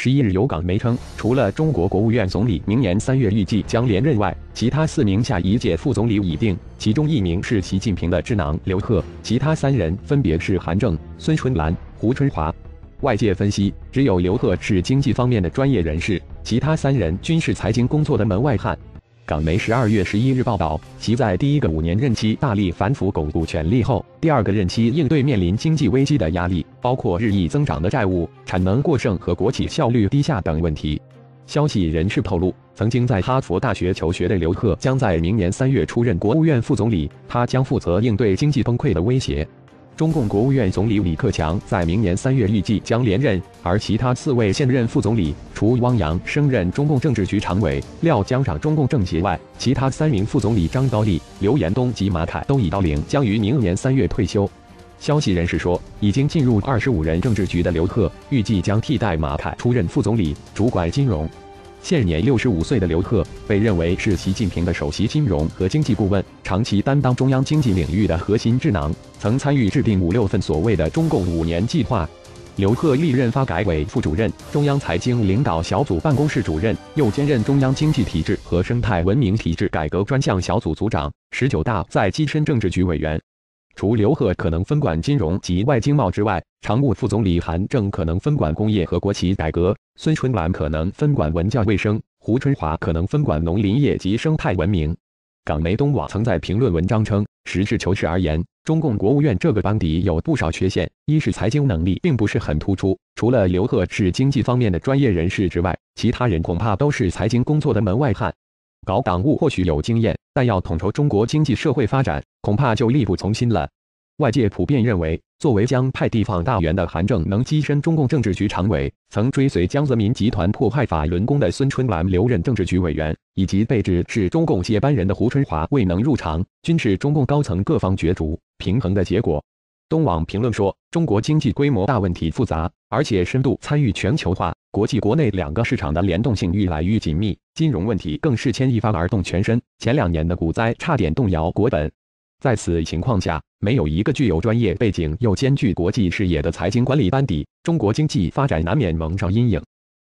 十一日，有港媒称，除了中国国务院总理明年三月预计将连任外，其他四名下一届副总理已定，其中一名是习近平的智囊刘鹤，其他三人分别是韩正、孙春兰、胡春华。外界分析，只有刘鹤是经济方面的专业人士，其他三人均是财经工作的门外汉。港媒十二月十一日报道，其在第一个五年任期大力反腐巩固权力后，第二个任期应对面临经济危机的压力，包括日益增长的债务、产能过剩和国企效率低下等问题。消息人士透露，曾经在哈佛大学求学的刘鹤将在明年三月出任国务院副总理，他将负责应对经济崩溃的威胁。中共国务院总理李克强在明年三月预计将连任，而其他四位现任副总理，除汪洋升任中共政治局常委、廖江上中共政协外，其他三名副总理张高丽、刘延东及马凯都已到龄，将于明年三月退休。消息人士说，已经进入二十五人政治局的刘鹤，预计将替代马凯出任副总理，主管金融。现年六十五岁的刘鹤被认为是习近平的首席金融和经济顾问，长期担当中央经济领域的核心智囊，曾参与制定五六份所谓的中共五年计划。刘鹤历任发改委副主任、中央财经领导小组办公室主任，又兼任中央经济体制和生态文明体制改革专项小组组长、十九大在跻身政治局委员。除刘鹤可能分管金融及外经贸之外，常务副总理韩正可能分管工业和国企改革，孙春兰可能分管文教卫生，胡春华可能分管农林业及生态文明。港媒东网曾在评论文章称，实事求是而言，中共国务院这个班底有不少缺陷，一是财经能力并不是很突出，除了刘鹤是经济方面的专业人士之外，其他人恐怕都是财经工作的门外汉。搞党务或许有经验，但要统筹中国经济社会发展，恐怕就力不从心了。外界普遍认为，作为江派地方大员的韩正能跻身中共政治局常委，曾追随江泽民集团迫害法轮功的孙春兰留任政治局委员，以及被指是中共接班人的胡春华未能入常，均是中共高层各方角逐平衡的结果。东网评论说，中国经济规模大问题复杂，而且深度参与全球化，国际国内两个市场的联动性愈来愈紧密，金融问题更是牵一发而动全身。前两年的股灾差点动摇国本。在此情况下，没有一个具有专业背景又兼具国际视野的财经管理班底，中国经济发展难免蒙上阴影。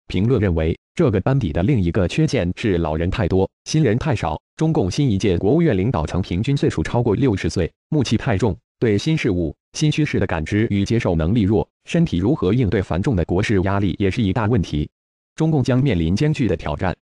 评论认为，这个班底的另一个缺陷是老人太多，新人太少。中共新一届国务院领导层平均岁数超过六十岁，暮气太重，对新事物、新趋势的感知与接受能力弱，身体如何应对繁重的国事压力也是一大问题。中共将面临艰巨的挑战。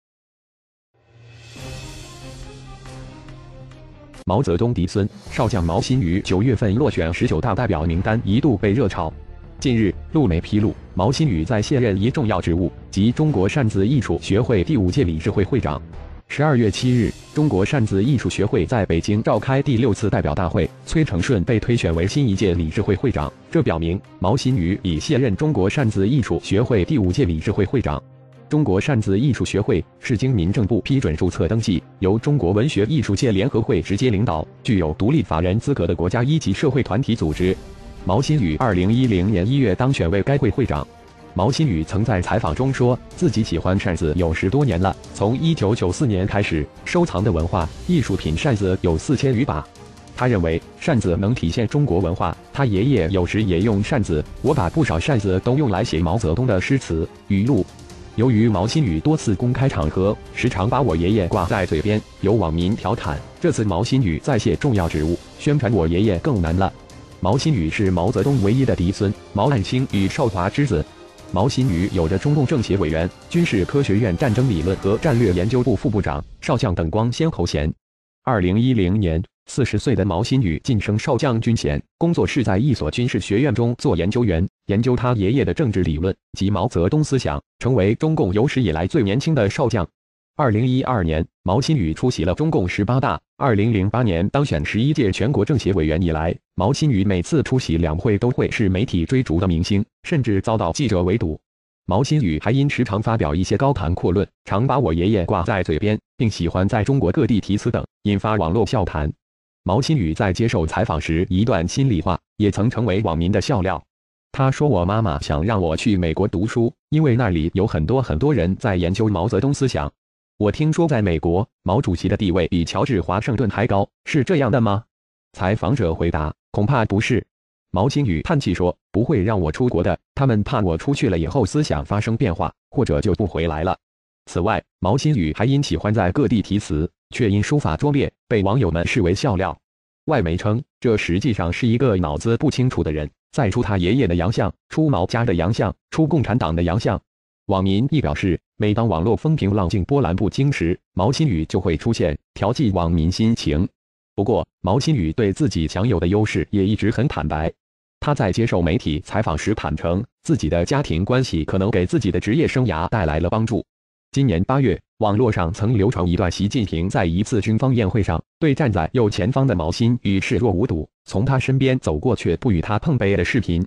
毛泽东嫡孙少将毛新宇九月份落选十九大代表名单一度被热炒。近日，路媒披露，毛新宇在卸任一重要职务，即中国扇子艺术学会第五届理事会会长。十二月七日，中国扇子艺术学会在北京召开第六次代表大会，崔成顺被推选为新一届理事会会长，这表明毛新宇已卸任中国扇子艺术学会第五届理事会会长。中国扇子艺术学会是经民政部批准注册登记，由中国文学艺术界联合会直接领导，具有独立法人资格的国家一级社会团体组织。毛新宇二零一零年一月当选为该会会长。毛新宇曾在采访中说自己喜欢扇子有十多年了，从一九九四年开始收藏的文化艺术品扇子有四千余把。他认为扇子能体现中国文化，他爷爷有时也用扇子，我把不少扇子都用来写毛泽东的诗词语录。由于毛新宇多次公开场合时常把我爷爷挂在嘴边，有网民调侃：这次毛新宇再卸重要职务，宣传我爷爷更难了。毛新宇是毛泽东唯一的嫡孙，毛岸青与少华之子。毛新宇有着中共政协委员、军事科学院战争理论和战略研究部副部长、少将等光鲜头衔。二零一零年。四十岁的毛新宇晋升少将军衔，工作是在一所军事学院中做研究员，研究他爷爷的政治理论及毛泽东思想，成为中共有史以来最年轻的少将。二零一二年，毛新宇出席了中共十八大。二零零八年当选十一届全国政协委员以来，毛新宇每次出席两会都会是媒体追逐的明星，甚至遭到记者围堵。毛新宇还因时常发表一些高谈阔论，常把我爷爷挂在嘴边，并喜欢在中国各地题词等，引发网络笑谈。毛新宇在接受采访时一段心里话，也曾成为网民的笑料。他说：“我妈妈想让我去美国读书，因为那里有很多很多人在研究毛泽东思想。我听说在美国，毛主席的地位比乔治华盛顿还高，是这样的吗？”采访者回答：“恐怕不是。”毛新宇叹气说：“不会让我出国的，他们怕我出去了以后思想发生变化，或者就不回来了。”此外，毛新宇还因喜欢在各地题词，却因书法拙劣被网友们视为笑料。外媒称，这实际上是一个脑子不清楚的人在出他爷爷的洋相，出毛家的洋相，出共产党的洋相。网民亦表示，每当网络风平浪静、波澜不惊时，毛新宇就会出现，调剂网民心情。不过，毛新宇对自己享有的优势也一直很坦白。他在接受媒体采访时坦诚，自己的家庭关系可能给自己的职业生涯带来了帮助。今年八月，网络上曾流传一段习近平在一次军方宴会上对站在右前方的毛新宇视若无睹，从他身边走过却不与他碰杯的视频。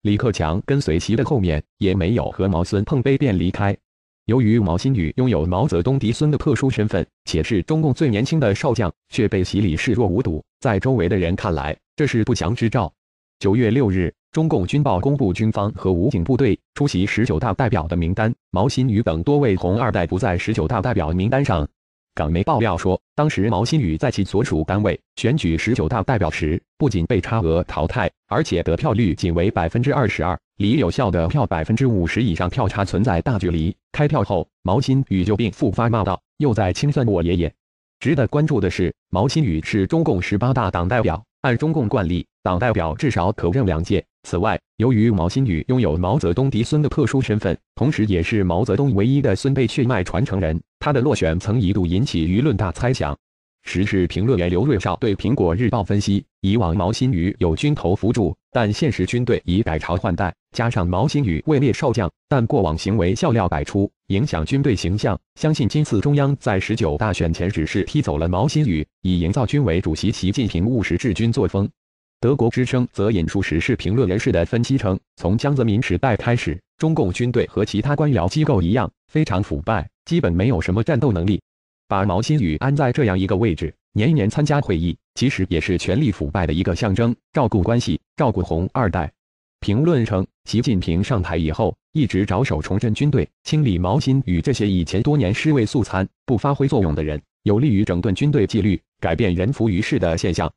李克强跟随习的后面，也没有和毛孙碰杯便离开。由于毛新宇拥有毛泽东嫡孙的特殊身份，且是中共最年轻的少将，却被习李视若无睹，在周围的人看来，这是不祥之兆。九月六日。中共军报公布军方和武警部队出席十九大代表的名单，毛新宇等多位红二代不在十九大代表名单上。港媒爆料说，当时毛新宇在其所属单位选举十九大代表时，不仅被差额淘汰，而且得票率仅为百分之二十二，离有效的票百分之五十以上票差存在大距离。开票后，毛新宇就并复发骂道：“又在清算我爷爷。”值得关注的是，毛新宇是中共十八大党代表，按中共惯例，党代表至少可任两届。此外，由于毛新宇拥有毛泽东嫡孙的特殊身份，同时也是毛泽东唯一的孙辈血脉传承人，他的落选曾一度引起舆论大猜想。时事评论员刘瑞绍对《苹果日报》分析：以往毛新宇有军头扶助，但现实军队已改朝换代，加上毛新宇位列少将，但过往行为笑料百出，影响军队形象。相信今次中央在十九大选前只是踢走了毛新宇，以营造军委主席习近平务实治军作风。德国之声则引述时事评论人士的分析称，从江泽民时代开始，中共军队和其他官僚机构一样非常腐败，基本没有什么战斗能力。把毛新宇安在这样一个位置，年年参加会议，其实也是权力腐败的一个象征，照顾关系，照顾红二代。评论称，习近平上台以后，一直着手重振军队，清理毛新宇这些以前多年尸位素餐、不发挥作用的人，有利于整顿军队纪律，改变人浮于事的现象。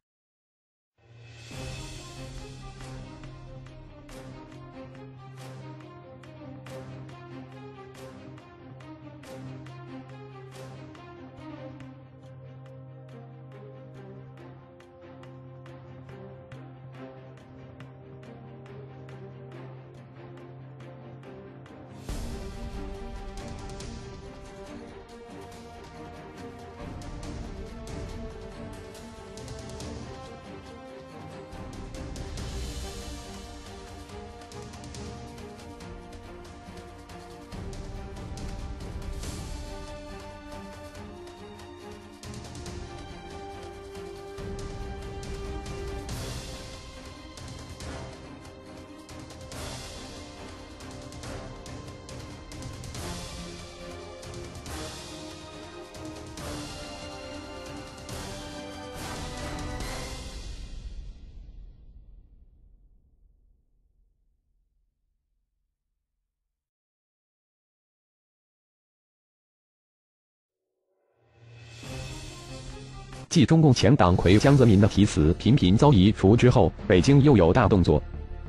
继中共前党魁江泽民的题词频频遭移除之后，北京又有大动作。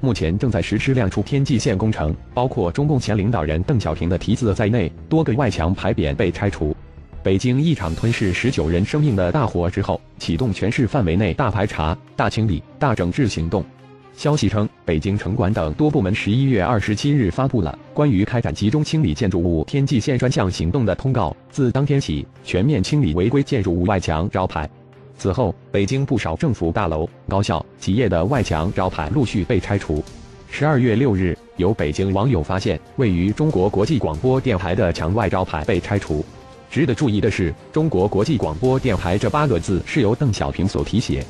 目前正在实施亮出天际线工程，包括中共前领导人邓小平的题字在内，多个外墙牌匾被拆除。北京一场吞噬十九人生命的大火之后，启动全市范围内大排查、大清理、大整治行动。消息称，北京城管等多部门十一月二十七日发布了关于开展集中清理建筑物天际线专项行动的通告，自当天起全面清理违规建筑物外墙招牌。此后，北京不少政府大楼、高校、企业的外墙招牌陆续被拆除。十二月六日，有北京网友发现，位于中国国际广播电台的墙外招牌被拆除。值得注意的是，“中国国际广播电台”这八个字是由邓小平所题写。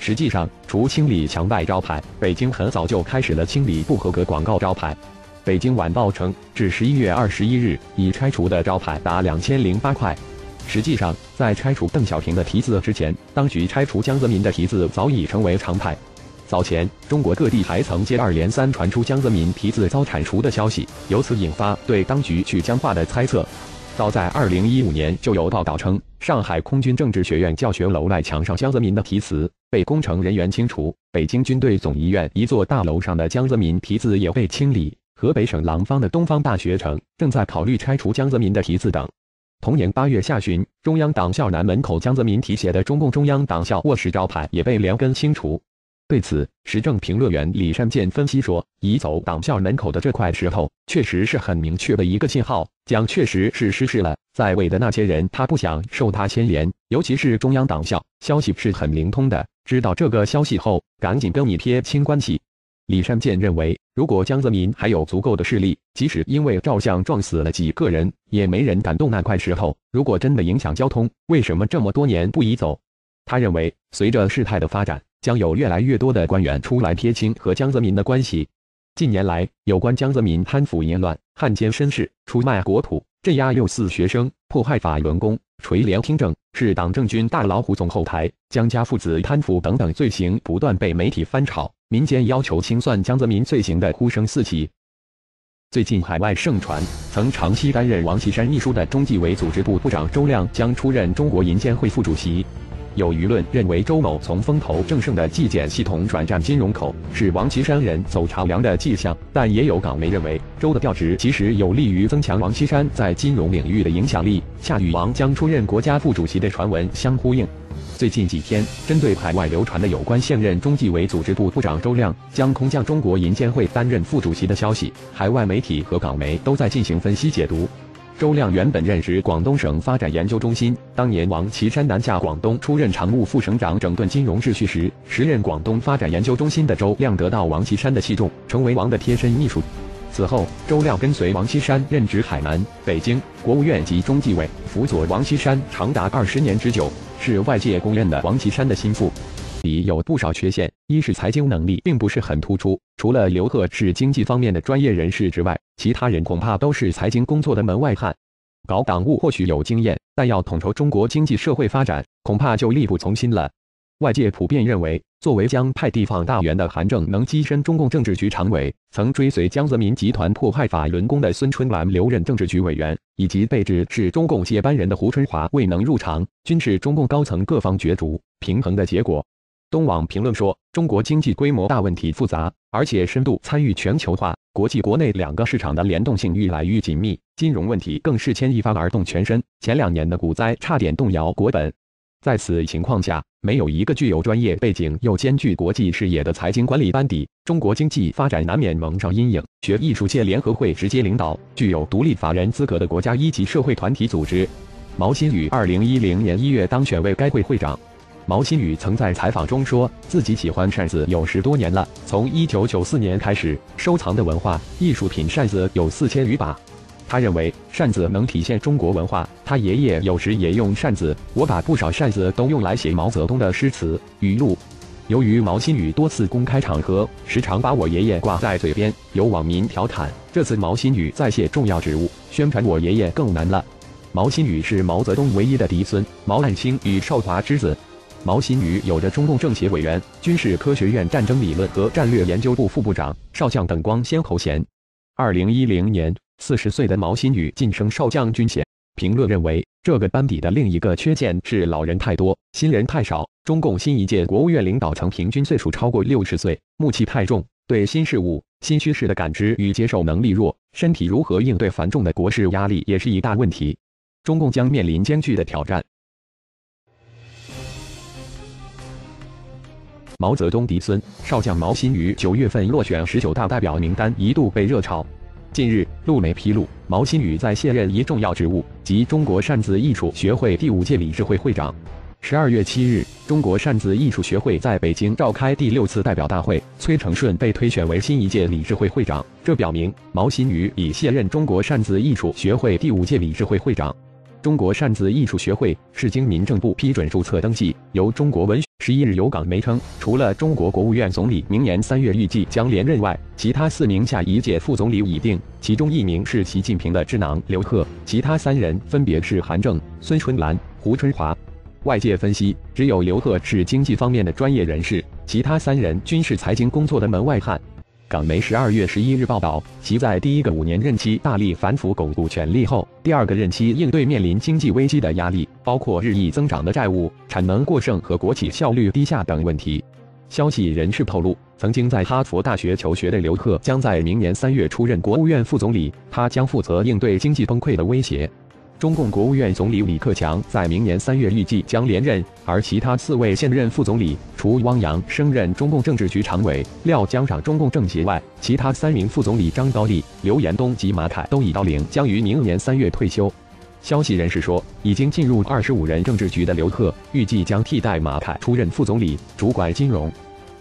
实际上，除清理墙外招牌，北京很早就开始了清理不合格广告招牌。北京晚报称，至十一月二十一日，已拆除的招牌达两千零八块。实际上，在拆除邓小平的题字之前，当局拆除江泽民的题字早已成为常态。早前，中国各地还曾接二连三传出江泽民题字遭铲除的消息，由此引发对当局去僵化的猜测。早在二零一五年，就有报道称，上海空军政治学院教学楼外墙上江泽民的题词被工程人员清除。北京军队总医院一座大楼上的江泽民题字也被清理。河北省廊坊的东方大学城正在考虑拆除江泽民的题字等。同年八月下旬，中央党校南门口江泽民题写的中共中央党校卧室招牌也被连根清除。对此，时政评论员李善建分析说：“移走党校门口的这块石头，确实是很明确的一个信号，蒋确实是失势了。在位的那些人，他不想受他牵连，尤其是中央党校，消息是很灵通的，知道这个消息后，赶紧跟你撇清关系。”李善建认为，如果江泽民还有足够的势力，即使因为照相撞死了几个人，也没人敢动那块石头。如果真的影响交通，为什么这么多年不移走？他认为，随着事态的发展。将有越来越多的官员出来撇清和江泽民的关系。近年来，有关江泽民贪腐淫乱、汉奸绅士、出卖国土、镇压六四学生、迫害法轮功、垂帘听政、是党政军大老虎总后台、江家父子贪腐等等罪行不断被媒体翻炒，民间要求清算江泽民罪行的呼声四起。最近，海外盛传曾长期担任王岐山秘书的中纪委组织部部长周亮将出任中国银监会副主席。有舆论认为，周某从风头正盛的纪检系统转战金融口，是王岐山人走茶凉的迹象。但也有港媒认为，周的调职其实有利于增强王岐山在金融领域的影响力，恰与王将出任国家副主席的传闻相呼应。最近几天，针对海外流传的有关现任中纪委组织部部长周亮将空降中国银监会担任副主席的消息，海外媒体和港媒都在进行分析解读。周亮原本任职广东省发展研究中心，当年王岐山南下广东出任常务副省长，整顿金融秩序时，时任广东发展研究中心的周亮得到王岐山的器重，成为王的贴身秘书。此后，周亮跟随王岐山任职海南、北京、国务院及中纪委，辅佐王岐山长达二十年之久，是外界公认的王岐山的心腹。里有不少缺陷，一是财经能力并不是很突出，除了刘鹤是经济方面的专业人士之外，其他人恐怕都是财经工作的门外汉。搞党务或许有经验，但要统筹中国经济社会发展，恐怕就力不从心了。外界普遍认为，作为江派地方大员的韩正能跻身中共政治局常委，曾追随江泽民集团迫害法轮功的孙春兰留任政治局委员，以及被指是中共接班人的胡春华未能入常，均是中共高层各方角逐平衡的结果。东网评论说，中国经济规模大，问题复杂，而且深度参与全球化，国际国内两个市场的联动性越来越紧密，金融问题更是牵一发而动全身。前两年的股灾差点动摇国本，在此情况下，没有一个具有专业背景又兼具国际视野的财经管理班底，中国经济发展难免蒙上阴影。学艺术界联合会直接领导具有独立法人资格的国家一级社会团体组织。毛新宇二零一零年一月当选为该会会长。毛新宇曾在采访中说自己喜欢扇子有十多年了，从一九九四年开始收藏的文化艺术品扇子有四千余把。他认为扇子能体现中国文化，他爷爷有时也用扇子，我把不少扇子都用来写毛泽东的诗词语录。由于毛新宇多次公开场合时常把我爷爷挂在嘴边，有网民调侃，这次毛新宇再卸重要职务，宣传我爷爷更难了。毛新宇是毛泽东唯一的嫡孙，毛岸青与少华之子。毛新宇有着中共政协委员、军事科学院战争理论和战略研究部副部长、少将等光鲜头衔。二零一零年，四十岁的毛新宇晋升少将军衔。评论认为，这个班底的另一个缺陷是老人太多，新人太少。中共新一届国务院领导层平均岁数超过六十岁，暮气太重，对新事物、新趋势的感知与接受能力弱，身体如何应对繁重的国事压力也是一大问题。中共将面临艰巨的挑战。毛泽东嫡孙少将毛新宇九月份落选十九大代表名单一度被热炒。近日，路媒披露，毛新宇在卸任一重要职务，即中国扇子艺术学会第五届理事会会长。十二月七日，中国扇子艺术学会在北京召开第六次代表大会，崔成顺被推选为新一届理事会会长。这表明毛新宇已卸任中国扇子艺术学会第五届理事会会长。中国扇子艺术学会是经民政部批准注册登记，由中国文。十一日有港媒称，除了中国国务院总理明年三月预计将连任外，其他四名下一届副总理已定，其中一名是习近平的智囊刘鹤，其他三人分别是韩正、孙春兰、胡春华。外界分析，只有刘鹤是经济方面的专业人士，其他三人均是财经工作的门外汉。港媒十二月十一日报道，其在第一个五年任期大力反腐巩固权力后，第二个任期应对面临经济危机的压力，包括日益增长的债务、产能过剩和国企效率低下等问题。消息人士透露，曾经在哈佛大学求学的刘鹤将在明年三月出任国务院副总理，他将负责应对经济崩溃的威胁。中共国务院总理李克强在明年三月预计将连任，而其他四位现任副总理，除汪洋升任中共政治局常委、廖江上中共政协外，其他三名副总理张高丽、刘延东及马凯都已到龄，将于明年三月退休。消息人士说，已经进入二十五人政治局的刘鹤，预计将替代马凯出任副总理，主管金融。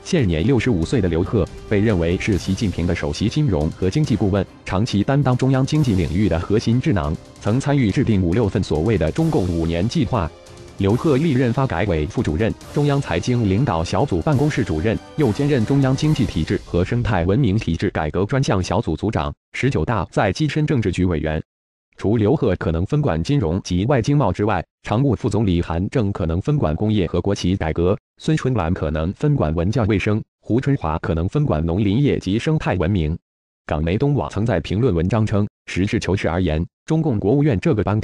现年六十五岁的刘鹤被认为是习近平的首席金融和经济顾问，长期担当中央经济领域的核心智囊，曾参与制定五六份所谓的中共五年计划。刘鹤历任发改委副主任、中央财经领导小组办公室主任，又兼任中央经济体制和生态文明体制改革专项小组组长、十九大在跻身政治局委员。除刘鹤可能分管金融及外经贸之外，常务副总理韩正可能分管工业和国企改革，孙春兰可能分管文教卫生，胡春华可能分管农林业及生态文明。港媒东网曾在评论文章称：“实事求是而言，中共国务院这个班